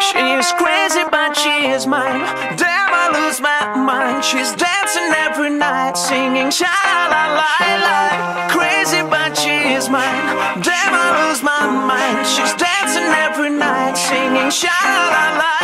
She's crazy, but she is mine. Damn, I lose my mind. She's dancing every night, singing sha la la la. Crazy, but she is mine. Damn, I lose my mind. She's dancing every night, singing sha la la.